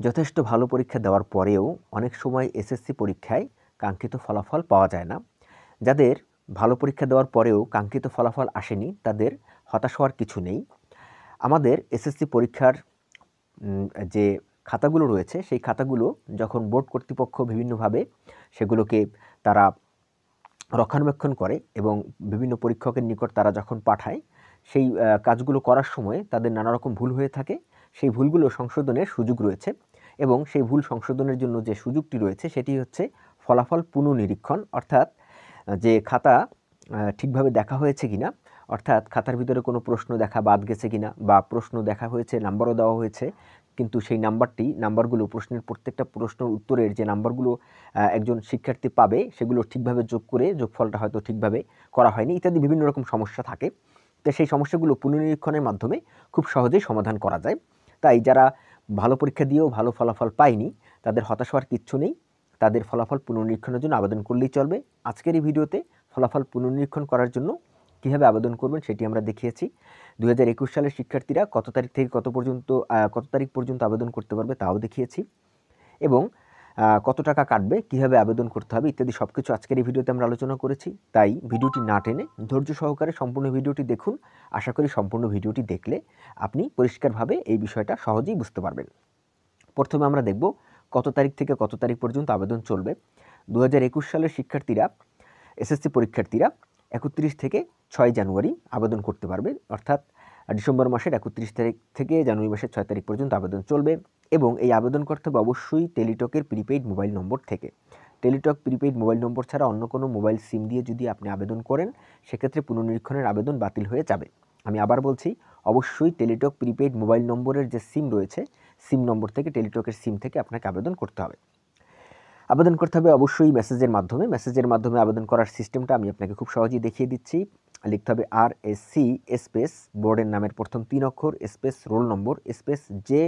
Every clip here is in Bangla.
যথেষ্ট ভালো পরীক্ষা দেওয়ার পরেও অনেক সময় এসএসসি পরীক্ষায় কাঙ্ক্ষিত ফলাফল পাওয়া যায় না। যাদের ভালো পরীক্ষা দেওয়ার পরেও কাঙ্ক্ষিত ফলাফল আসেনি, তাদের হতাশ হওয়ার কিছু নেই। আমাদের এসএসসি পরীক্ষার যে খাতাগুলো রয়েছে, সেই খাতাগুলো যখন বোর্ড কর্তৃপক্ষ বিভিন্নভাবে সেগুলোকে তারা রক্ষণাবেক্ষণ করে এবং বিভিন্ন পরীক্ষকের নিকট তারা যখন পাঠায়, সেই কাজগুলো করার সময় তাদের নানা রকম ভুল হয়ে থাকে। সেই ভুলগুলো সংশোধনের সুযোগ রয়েছে এবং সেই ভুল সংশোধনের জন্য যে সুযোগটি রয়েছে সেটি হচ্ছে ফলাফল পুনঃনিরীক্ষণ, অর্থাৎ যে খাতা ঠিকভাবে দেখা হয়েছে কিনা, অর্থাৎ খাতার ভিতরে কোনো প্রশ্ন দেখা বাদ গেছে কিনা বা প্রশ্ন দেখা হয়েছে, নাম্বারও দেওয়া হয়েছে, কিন্তু সেই নাম্বারটি, নাম্বারগুলো, প্রশ্নের প্রত্যেকটা প্রশ্নের উত্তরের যে নাম্বারগুলো একজন শিক্ষার্থী পাবে, সেগুলো ঠিকভাবে যোগ করে যোগফলটা হয়তো ঠিকভাবে করা হয়নি, ইত্যাদি বিভিন্ন রকম সমস্যা থাকে। তো সেই সমস্যাগুলো পুনর্নিরীক্ষণের মাধ্যমে খুব সহজেই সমাধান করা যায়। তাই যারা ভালো পরীক্ষা দিয়েও ভালো ফলাফল পায়নি, তাদের হতাশ হওয়ার কিচ্ছু নেই। তাদের ফলাফল পুনর্নিরীক্ষণের জন্য আবেদন করলেই চলবে। আজকের এই ভিডিওতে ফলাফল পুনর্নিরীক্ষণ করার জন্য কীভাবে আবেদন করবেন সেটি আমরা দেখিয়েছি। দু হাজার একুশ সালের শিক্ষার্থীরা কত তারিখ থেকে কত পর্যন্ত কত তারিখ পর্যন্ত আবেদন করতে পারবে তাও দেখিয়েছি। এবং কত টাকা কাটবে, কীভাবে আবেদন করতে হবে ইত্যাদি সব কিছু আজকের এই ভিডিওতে আমরা আলোচনা করেছি। তাই ভিডিওটি না টেনে ধৈর্য সহকারে সম্পূর্ণ ভিডিওটি দেখুন। আশা করি সম্পূর্ণ ভিডিওটি দেখলে আপনি পরিষ্কারভাবে এই বিষয়টা সহজেই বুঝতে পারবেন। প্রথমে আমরা দেখব কত তারিখ থেকে কত তারিখ পর্যন্ত আবেদন চলবে। দু হাজার একুশ সালের শিক্ষার্থীরা, এসএসসি পরীক্ষার্থীরা একত্রিশ থেকে ছয় জানুয়ারি আবেদন করতে পারবে। অর্থাৎ ডিসেম্বর মাসের একত্রিশ তারিখ থেকে জানুয়ারি মাসের ছয় তারিখ পর্যন্ত আবেদন চলবে। এবং এই আবেদন করতে হবে অবশ্যই টেলিটকের প্রিপেইড মোবাইল নম্বর থেকে। টেলিটক প্রিপেইড মোবাইল নম্বর ছাড়া অন্য কোনো মোবাইল সিম দিয়ে যদি আপনি আবেদন করেন, সেক্ষেত্রে পুনর্নিরীক্ষণের আবেদন বাতিল হয়ে যাবে। আমি আবার বলছি, অবশ্যই টেলিটক প্রিপেইড মোবাইল নম্বরের যে সিম রয়েছে সিম নম্বর থেকে টেলিটকের সিম থেকে আপনাকে আবেদন করতে হবে। আবেদন করতে হবে অবশ্যই মেসেজের মাধ্যমে। মেসেজের মাধ্যমে আবেদন করার সিস্টেমটা আমি আপনাকে খুব সহজেই দেখিয়ে দিচ্ছি। লিখতে হবে আর এস সি স্পেস বোর্ডের নামের প্রথম তিন অক্ষর স্পেস রোল নম্বর স্পেস যে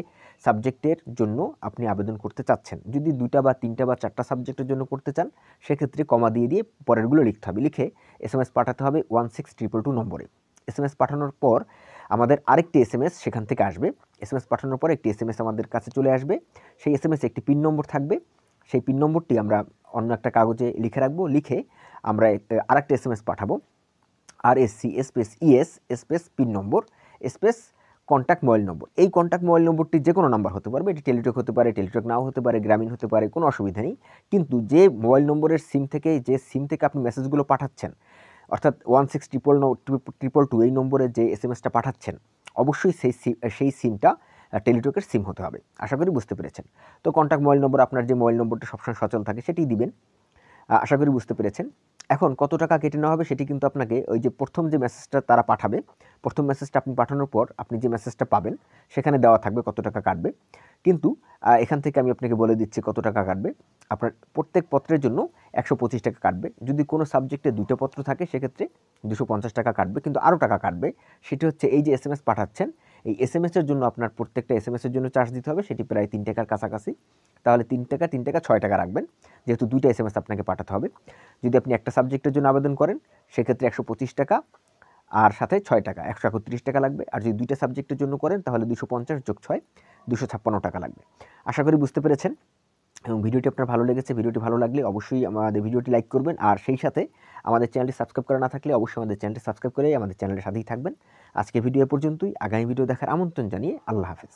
সাবজেক্টের জন্য আপনি আবেদন করতে চাচ্ছেন। যদি দুইটা বা তিনটা বা চারটা সাবজেক্টের জন্য করতে চান, সেক্ষেত্রে কমা দিয়ে দিয়ে পরেরগুলো লিখতে হবে। লিখে এস এম এস পাঠাতে হবে ওয়ান সিক্স ট্রিপল টু নম্বরে। এস এম এস পাঠানোর পর আমাদের আরেকটি এস এম এস সেখান থেকে আসবে। এস এম এস পাঠানোর পর একটি এস এম এস আমাদের কাছে চলে আসবে। সেই এস এম এস একটি পিন নম্বর থাকবে। সেই পিন নম্বরটি আমরা অন্য একটা কাগজে লিখে রাখব। লিখে আমরা আরেকটা এস এম এস পাঠাবো। আর S C space E S space pin number space contact mobile number এই কন্ট্যাক্ট মোবাইল নম্বরটি যে কোনো নাম্বার হতে পারবে। এটি টেলিটক হতে পারে টেলিটক নাও হতে পারে, গ্রামীণ হতে পারে, কোনো অসুবিধা নেই। কিন্তু যে মোবাইল নম্বরের সিম থেকে, যে সিম থেকে আপনি মেসেজগুলো পাঠাচ্ছেন, অর্থাৎ one six triple triple two এই নম্বরে যে এস এম এসটা পাঠাচ্ছেন, অবশ্যই সেই সেই সিমটা টেলিটকের সিম হতে হবে। আশা করি বুঝতে পেরেছেন। তো কন্ট্যাক্ট মোবাইল নম্বর আপনার যে মোবাইল নম্বরটা সবসময় সচল থাকে সেটি দিবেন। আশা করি বুঝতে পেরেছেন। এখন কত টাকা কেটে নেওয়া হবে সেটি কিন্তু আপনাকে ওই যে প্রথম যে মেসেজটা তারা পাঠাবে, প্রথম মেসেজটা আপনি পাঠানোর পর আপনি যে মেসেজটা পাবেন, সেখানে দেওয়া থাকবে কত টাকা কাটবে। কিন্তু এখান থেকে আমি আপনাকে বলে দিচ্ছি কত টাকা কাটবে। আপনার প্রত্যেক পত্রের জন্য একশো পঁচিশ টাকা কাটবে। যদি কোনো সাবজেক্টে দুটো পত্র থাকে, সেক্ষেত্রে দুশো পঞ্চাশ টাকা কাটবে, কিন্তু আরও টাকা কাটবে। সেটি হচ্ছে এই যে এস এম এস পাঠাচ্ছেন এই এস এম এসের জন্য আপনার প্রত্যেকটা এস এম এসের জন্য চার্জ দিতে হবে, সেটি প্রায় তিন টাকার কাছাকাছি। তাহলে তিন টাকা তিন টাকা, ছয় টাকা রাখবেন, যেহেতু দুইটা এস এম এস আপনাকে পাঠাতে হবে। যদি আপনি একটা সাবজেক্টের জন্য আবেদন করেন, সেক্ষেত্রে একশো পঁচিশ টাকা, আর সাথে ছয় টাকা, একশো একত্রিশ টাকা লাগবে। আর যদি দুইটা সাবজেক্টের জন্য করেন, তাহলে দুশো পঞ্চাশ যোগ ছয় দুশো ছাপ্পান্ন টাকা লাগবে। আশা করি বুঝতে পেরেছেন। এবং ভিডিওটি আপনার ভালো লেগেছে, ভিডিওটি ভালো লাগলে অবশ্যই আমাদের ভিডিওটি লাইক করবেন। আর সেই সাথে আমাদের চ্যানেলটি সাবস্ক্রাইব করা না থাকলে অবশ্যই আমাদের চ্যানেলটি সাবস্ক্রাইব করে আমাদের চ্যানেলের সাথেই থাকবেন। আজকে ভিডিও পর্যন্তই। আগামী ভিডিও দেখার আমন্ত্রণ জানিয়ে আল্লাহ হাফেজ।